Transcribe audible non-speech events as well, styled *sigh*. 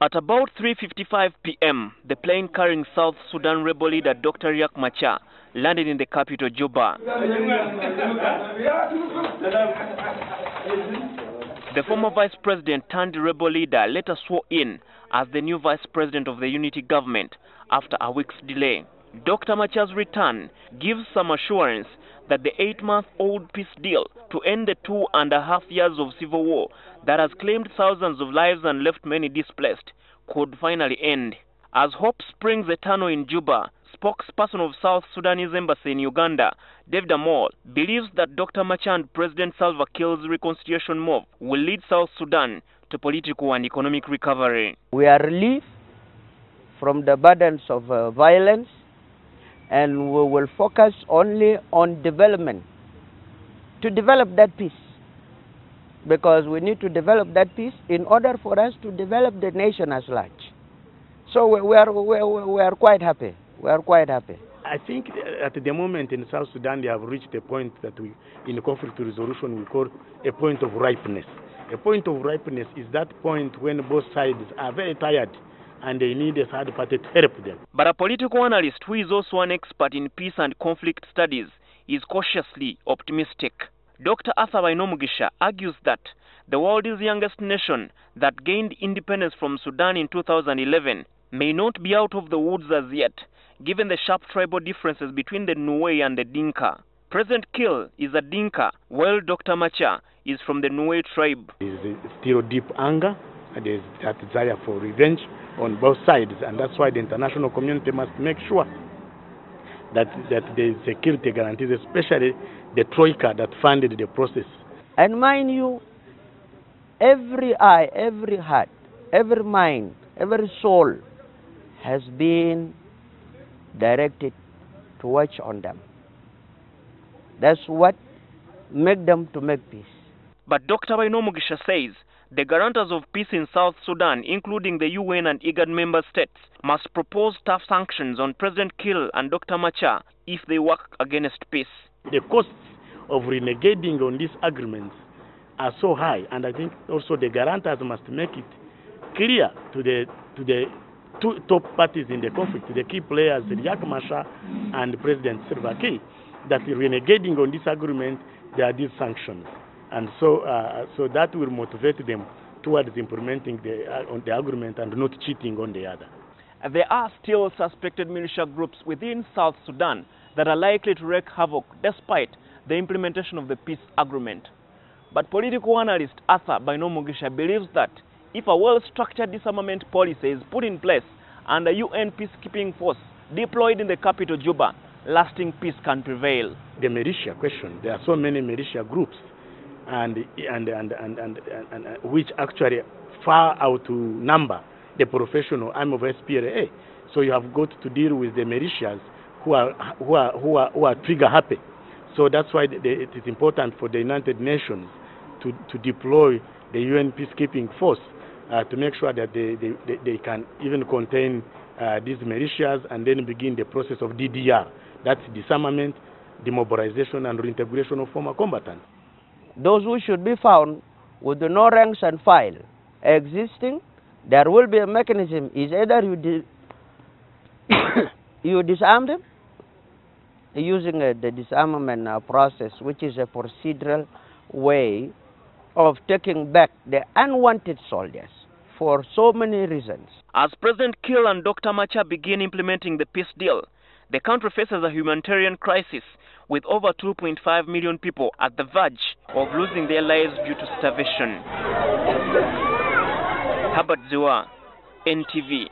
At about 3.55 p.m., the plane carrying South Sudan rebel leader Dr. Riek Machar landed in the capital, Juba. The former vice president turned rebel leader later swore in as the new vice president of the unity government after a week's delay. Dr. Machar's return gives some assurance that the eight-month-old peace deal to end the two and a half years of civil war that has claimed thousands of lives and left many displaced could finally end. As hope springs eternal in Juba, spokesperson of South Sudanese embassy in Uganda, David Amol, believes that Dr. Machar and President Salva Kiir's reconciliation move will lead South Sudan to political and economic recovery. We are relieved from the burdens of uh, violence and we will focus only on development to develop that peace because we need to develop that peace in order for us to develop the nation as large. So we, we are, we, we are quite happy. We are quite happy. I think at the moment in South Sudan they have reached a point that we, in conflict resolution, we call a point of ripeness. A point of ripeness is that point when both sides are very tired and they need a third party to help them. But a political analyst who is also an expert in peace and conflict studies is cautiously optimistic. Dr. Arthur Wainomugisha argues that the world's youngest nation that gained independence from Sudan in 2011 may not be out of the woods as yet, given the sharp tribal differences between the Nuer and the Dinka. President Kill is a Dinka, while Dr. Macha is from the Nuer tribe. There is still deep anger, and there is that desire for revenge on both sides, and that's why the international community must make sure that, that there is security guarantees, especially the troika that funded the process. And mind you, every eye, every heart, every mind, every soul has been directed to watch on them. That's what make them to make peace. But Dr. Bainomugisha says the guarantors of peace in South Sudan, including the UN and IGAD member states, must propose tough sanctions on President Kiir and Dr. Machar if they work against peace. The costs of renegating on these agreements are so high, and I think also the guarantors must make it clear to the to the two top parties in the conflict, the key players, Riek Machar and President Salva Kiir, that renegating on this agreement, there are these sanctions and so uh, so that will motivate them towards implementing the uh, on the agreement and not cheating on the other. There are still suspected militia groups within South Sudan that are likely to wreak havoc despite the implementation of the peace agreement. But political analyst Arthur Bainomugisha believes that if a well-structured disarmament policy is put in place and a UN peacekeeping force deployed in the capital Juba, lasting peace can prevail. The militia question, there are so many militia groups and, and, and, and, and, and, and which actually far out to number the professional arm of SPLA. So you have got to deal with the militias who are, who are, who are, who are trigger happy. So that's why the, it is important for the United Nations to, to deploy the UN peacekeeping force uh, to make sure that they, they, they, they can even contain uh, these militias and then begin the process of DDR. That's disarmament, demobilization, and reintegration of former combatants those who should be found with no ranks and file existing, there will be a mechanism. Is either you di *coughs* you disarm them using uh, the disarmament uh, process, which is a procedural way of taking back the unwanted soldiers for so many reasons. As President kill and Dr. Macha begin implementing the peace deal, the country faces a humanitarian crisis with over 2.5 million people at the verge of losing their lives due to starvation. Habat Zua, NTV.